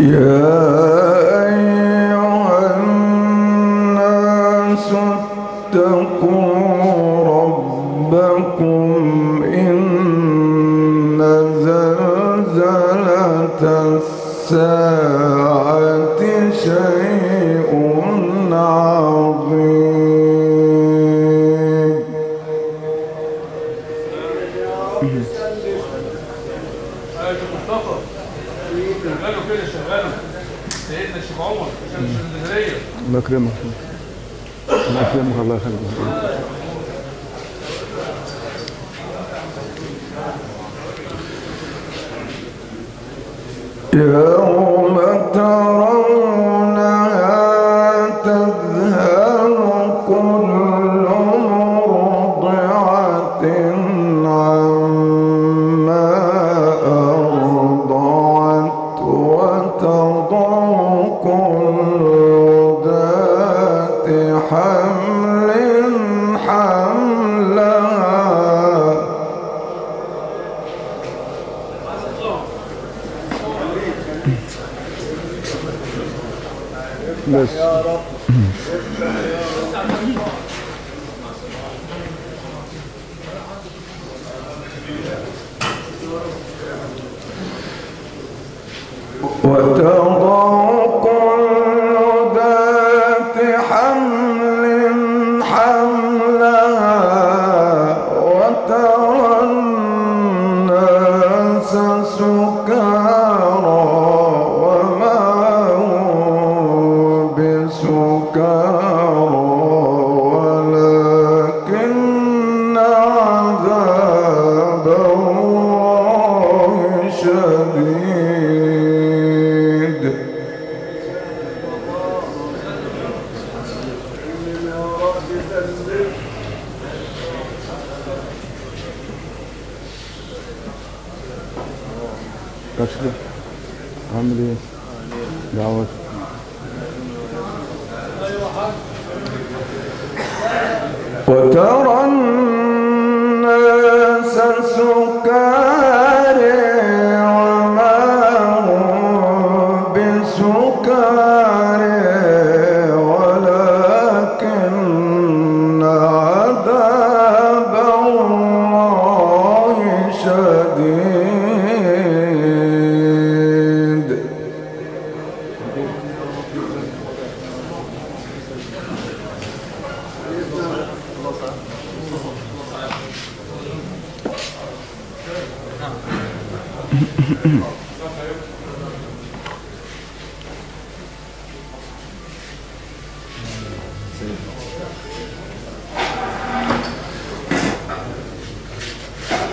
يا الله يكرمك الله يكرمك الله يخليك. يوم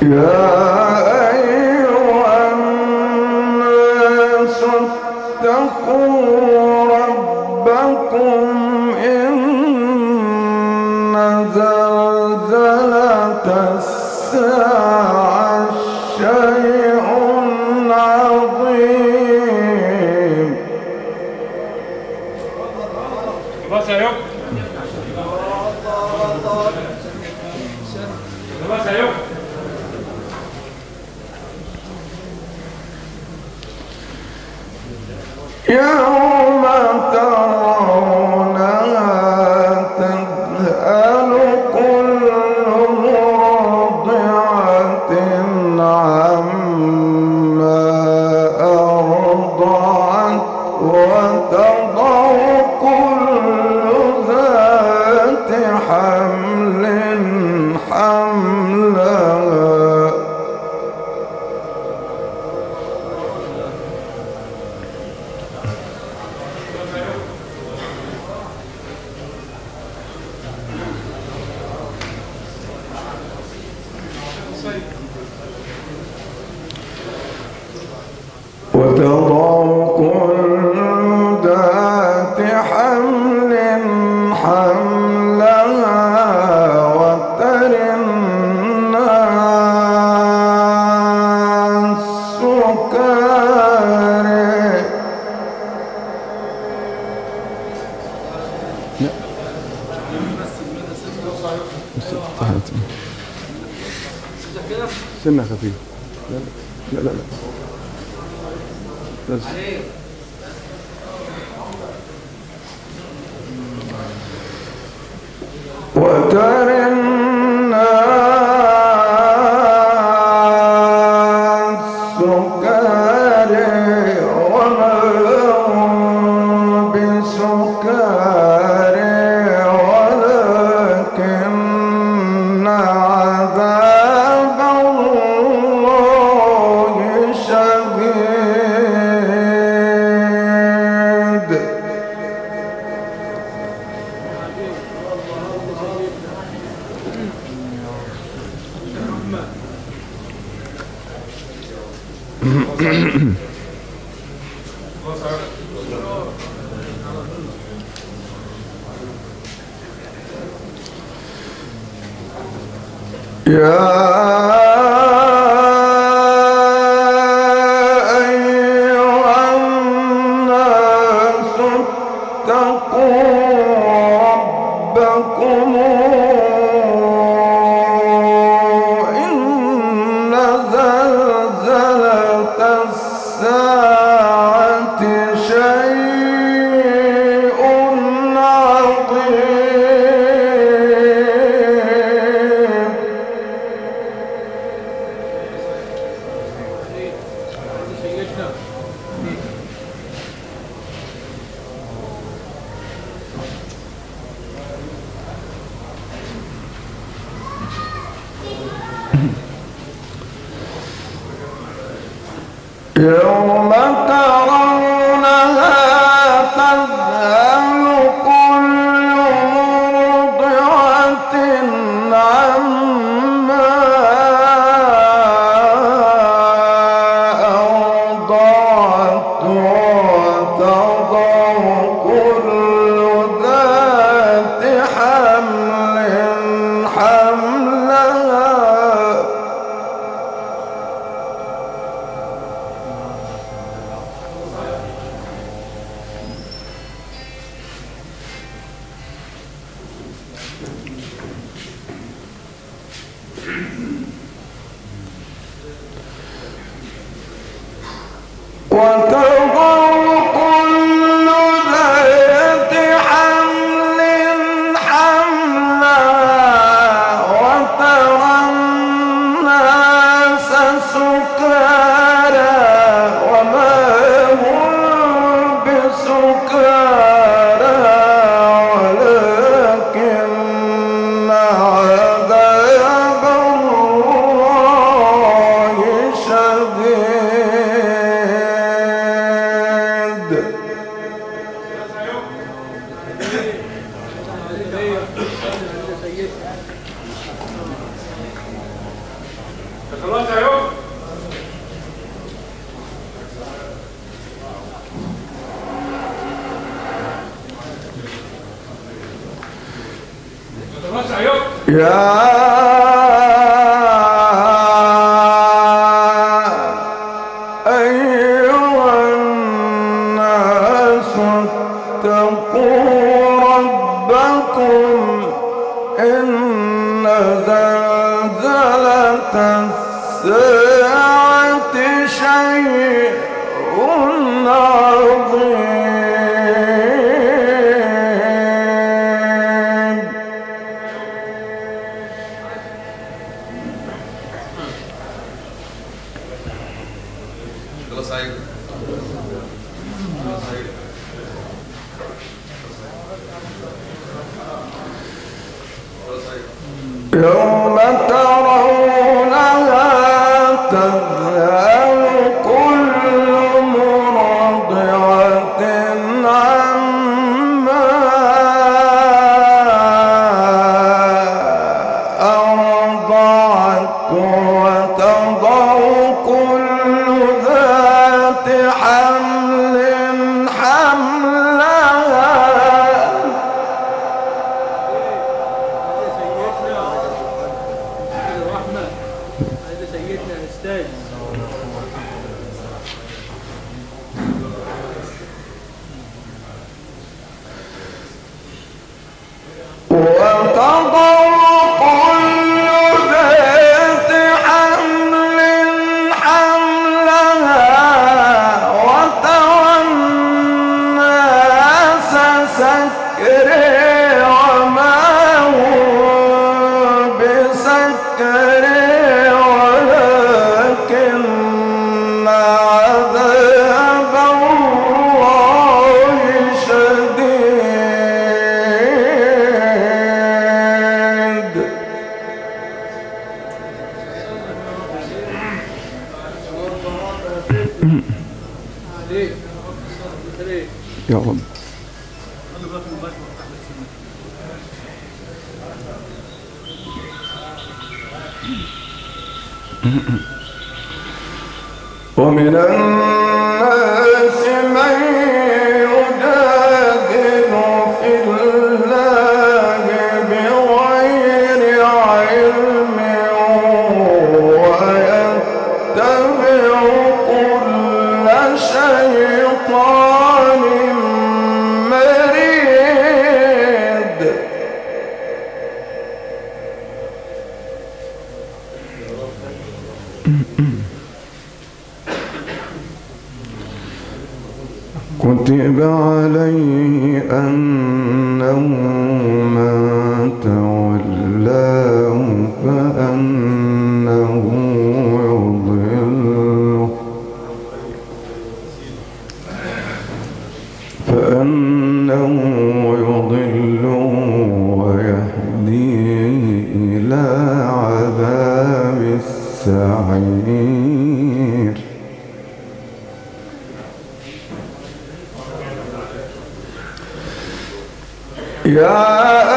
يا بس. وترى ربكم quanto يا وتضع كل دلوقتي ومن عليه أنه من تولاه فأنه يضله. فأنه يضله ويهديه إلى عذاب السعير. yeah.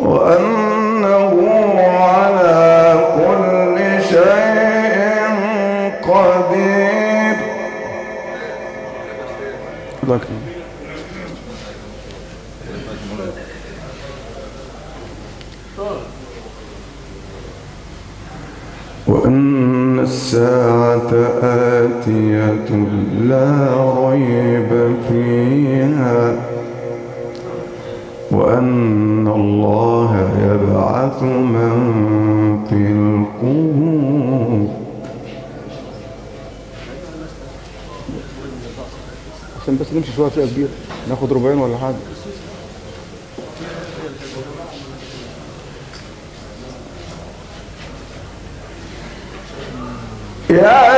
وأنه على كل شيء قدير. وأن الساعة آتية لا ريب فيها. وأن الله يبعث من في القبور. عشان بس نمشي شوية فيها كبير ناخد ربعين ولا حاجة. يا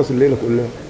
خلص الليلة كلها.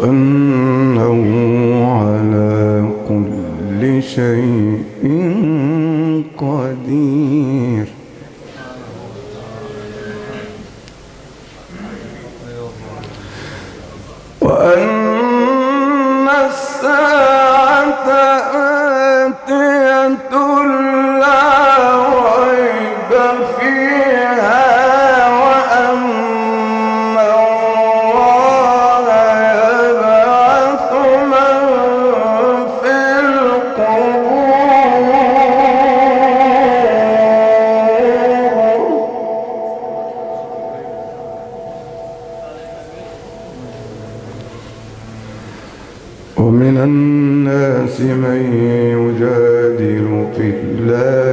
um الناس من يجادل في الله.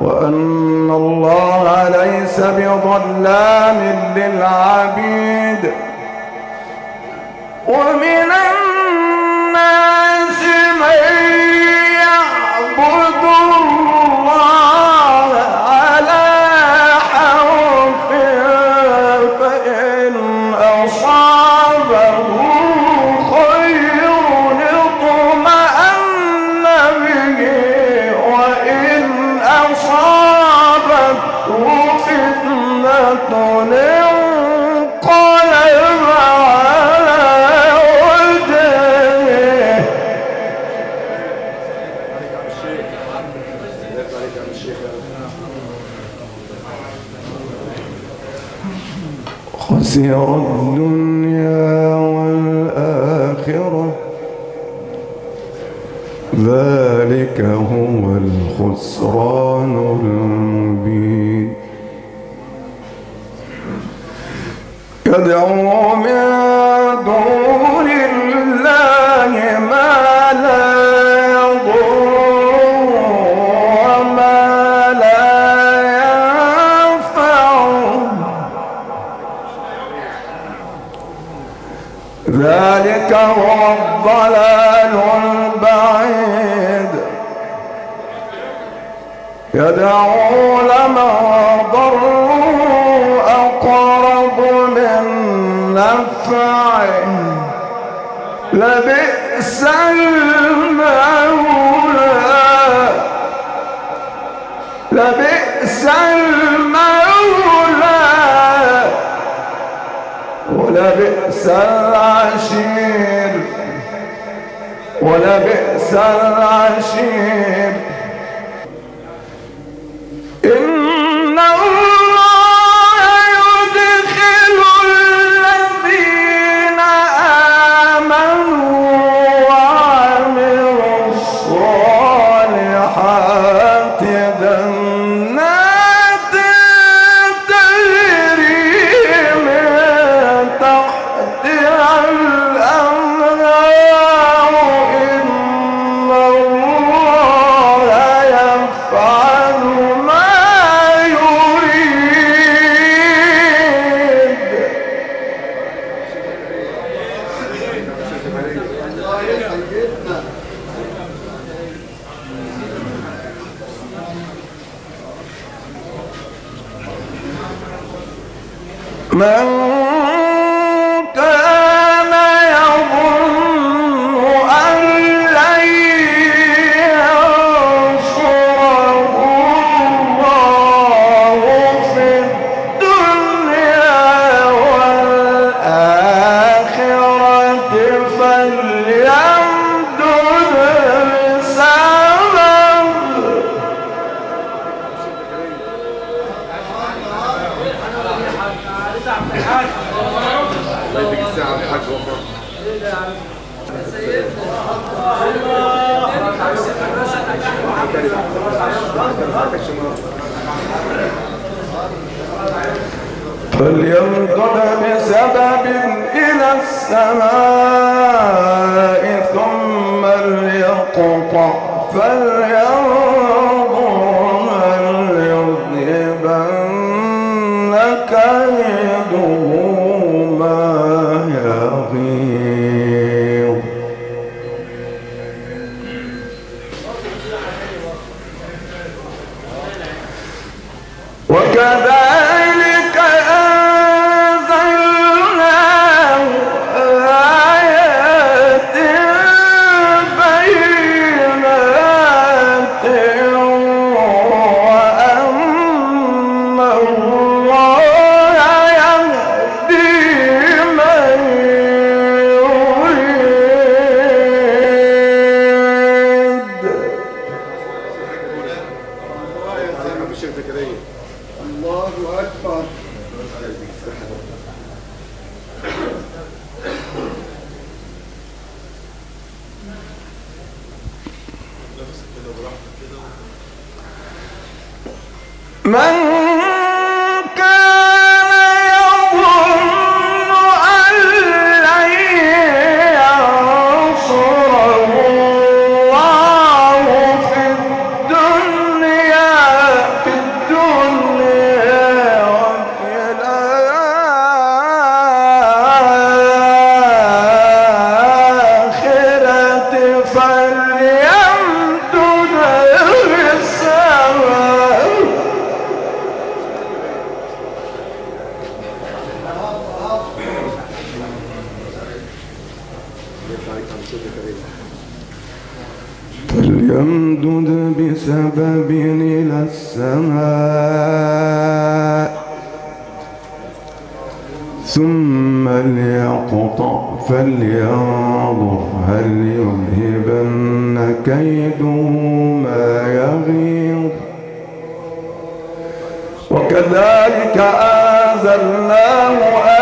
وأن الله ليس بظلام للعبيد. ومن الناس خسر الدنيا والآخرة. ذلك هو الخسران المبين. يدعو من الضر أقرب للنفع لبئس المولى. لبئس المولى. ولبئس العشير. ولبئس العشير. فلينظر بسبب إلى السماء ثم ليقطع فلينظر يقطع فلينظر هل يذهبن كيده ما يغيظ. وكذلك انزلناه الله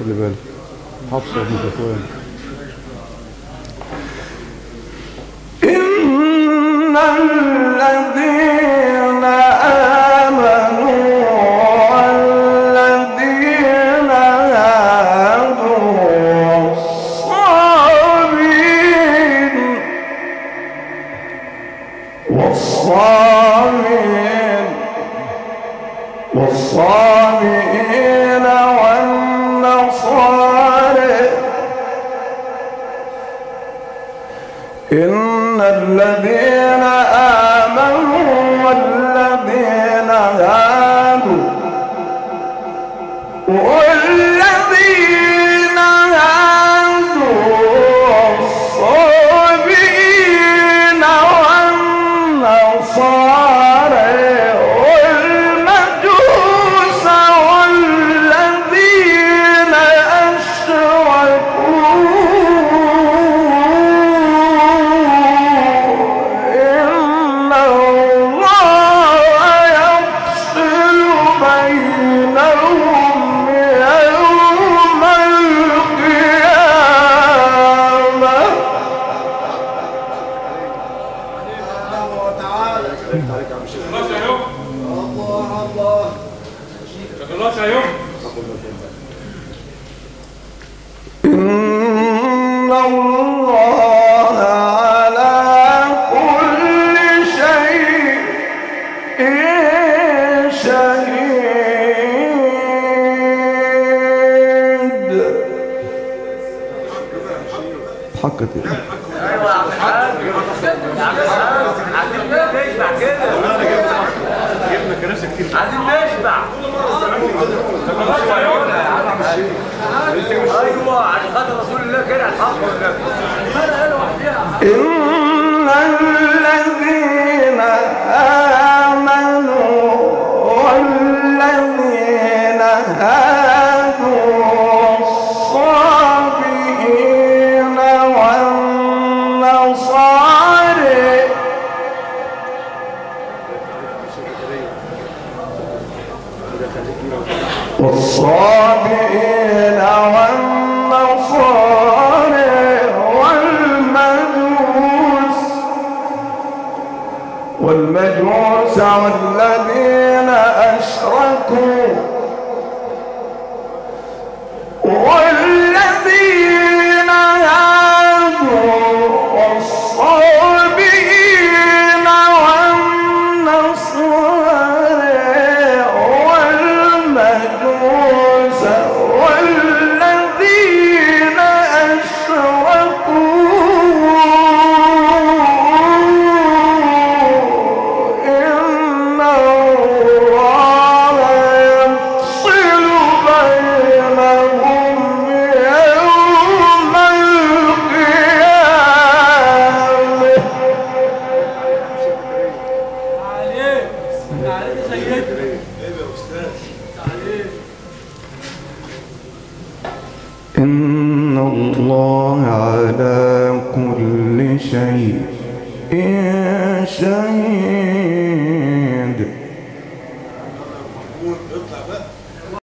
خلي بالك حفصة بنت اخوان إن الذين آمنوا والذين هادوا الذي الله que era el والمجوس والذين أشركوا.